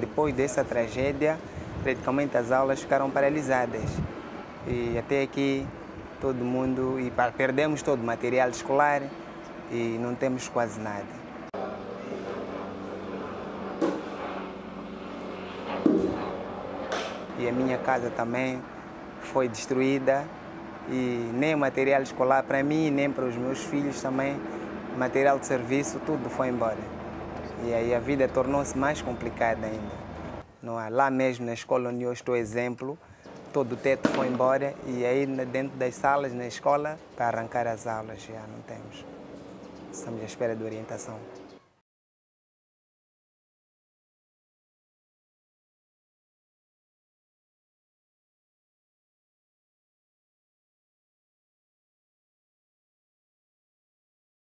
Depois dessa tragédia, praticamente as aulas ficaram paralisadas. E até aqui todo mundo, e perdemos todo o material escolar e não temos quase nada. E a minha casa também foi destruída e nem material escolar para mim, nem para os meus filhos também, material de serviço, tudo foi embora. E aí a vida tornou-se mais complicada ainda. Não há. Lá mesmo na escola onde eu estou exemplo, todo o teto foi embora e aí dentro das salas, na escola, para arrancar as aulas já não temos. Estamos à espera de orientação.